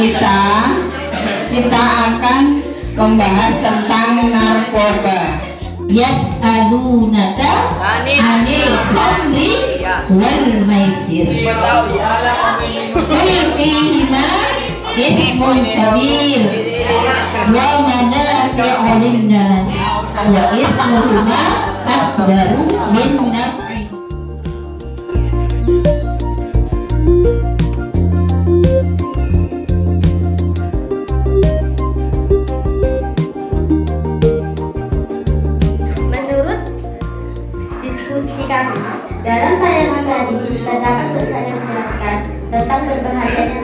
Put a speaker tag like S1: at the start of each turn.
S1: kita kita akan membahas tentang narkoba. Yas'alunaka anil khamri wal maisir. Qul fihima ithmun kabir wa manafi'u linnas wa ithmuhuma akbaru min.
S2: Diskusi kami, dalam tayangan tadi terdapat pesan yang menjelaskan tentang berbahayanya